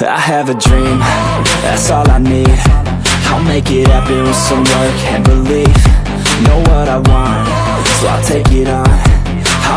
I have a dream, that's all I need. I'll make it happen with some work and belief. Know what I want, so I'll take it on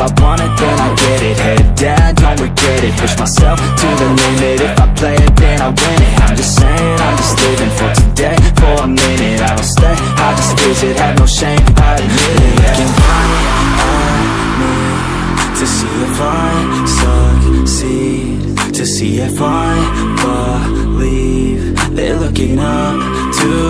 If I want it, then I get it. Head down, don't regret it. Push myself to the limit. If I play it, then I win it. I'm just saying, I'm just living for today. For a minute, I don't stay. I just visit, have no shame, I admit it. Looking right at me To see if I succeed To see if I believe They're looking up to